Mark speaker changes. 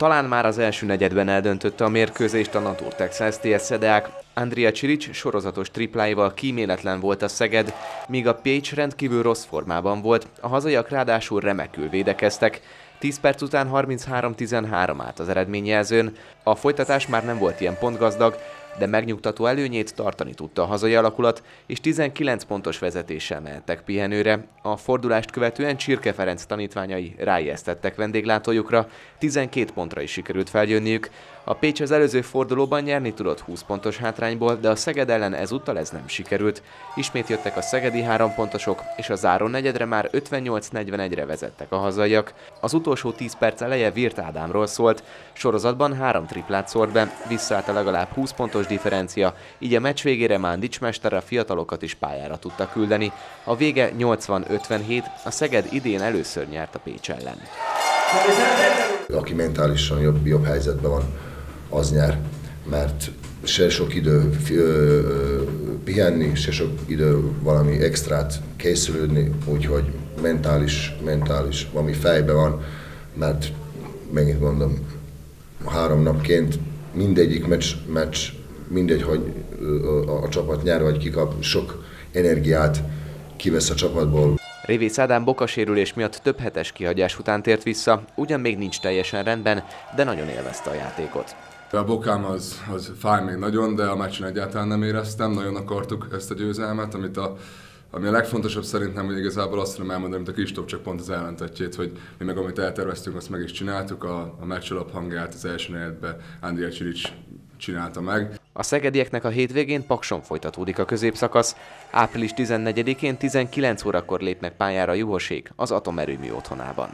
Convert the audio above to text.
Speaker 1: Talán már az első negyedben eldöntötte a mérkőzést a Naturtex STS Szedeák. Andrea Csirics sorozatos tripláival kíméletlen volt a Szeged, míg a Pécs rendkívül rossz formában volt, a hazaiak ráadásul remekül védekeztek. 10 perc után 33-13 állt az eredményjelzőn. A folytatás már nem volt ilyen pontgazdag, de megnyugtató előnyét tartani tudta a hazai alakulat, és 19 pontos vezetéssel mehettek pihenőre. A fordulást követően Csirke Ferenc tanítványai ráijesztettek vendéglátójukra, 12 pontra is sikerült feljönniük. A Pécs az előző fordulóban nyerni tudott 20 pontos hátrányból, de a Szeged ellen ezúttal ez nem sikerült. Ismét jöttek a szegedi három pontosok, és a záró negyedre már 58-41-re vezettek a hazaiak. Az utolsó 10 perc eleje Virt Ádámról szólt, sorozatban három triplát szórt be, visszaállt a legalább 20 pontos differencia, így a meccs végére Mándics mester a fiatalokat is pályára tudta küldeni. A vége 80-57, a Szeged idén először nyert a Pécs ellen.
Speaker 2: Aki mentálisan jobb, jobb helyzetben van, az nyer, mert se sok idő pihenni, se sok idő valami extrát készülődni, úgyhogy mentális, mentális, valami fejbe van, mert megint mondom, három napként mindegyik meccs, meccs mindegy, hogy a, csapat nyer vagy kikap, sok energiát kivesz a csapatból.
Speaker 1: Révész Ádám bokasérülés miatt több hetes kihagyás után tért vissza, ugyan még nincs teljesen rendben, de nagyon élvezte a játékot.
Speaker 3: A bokám az, az fáj még nagyon, de a meccsen egyáltalán nem éreztem, nagyon akartuk ezt a győzelmet, amit a, ami a legfontosabb szerintem, hogy igazából azt tudom elmondani, mint a Kristóf csak pont az ellentetjét, hogy mi meg amit elterveztünk, azt meg is csináltuk. A, a meccs alaphangját az első negyedben Andrea Csirics csinálta meg.
Speaker 1: A szegedieknek a hétvégén Pakson folytatódik a középszakasz. Április 14-én 19 órakor lépnek pályára Juhosék az atomerőmű otthonában.